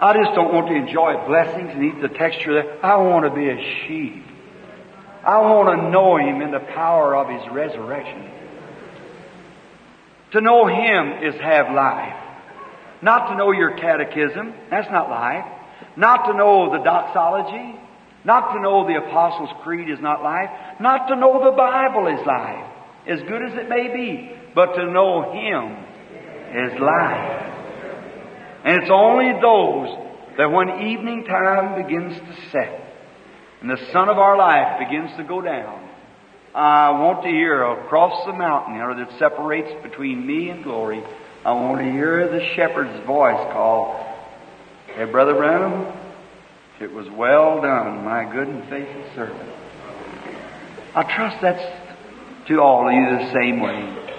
I just don't want to enjoy blessings and eat the texture that. I want to be a sheep. I want to know Him in the power of His resurrection. To know Him is have life. Not to know your catechism, that's not life. Not to know the doxology, not to know the Apostles' Creed is not life. Not to know the Bible is life, as good as it may be. But to know Him is life. And it's only those that when evening time begins to set and the sun of our life begins to go down, I want to hear across the mountain or that separates between me and glory, I want to hear the shepherd's voice call, Hey, Brother Branham, it was well done, my good and faithful servant. I trust that's to all of you the same way.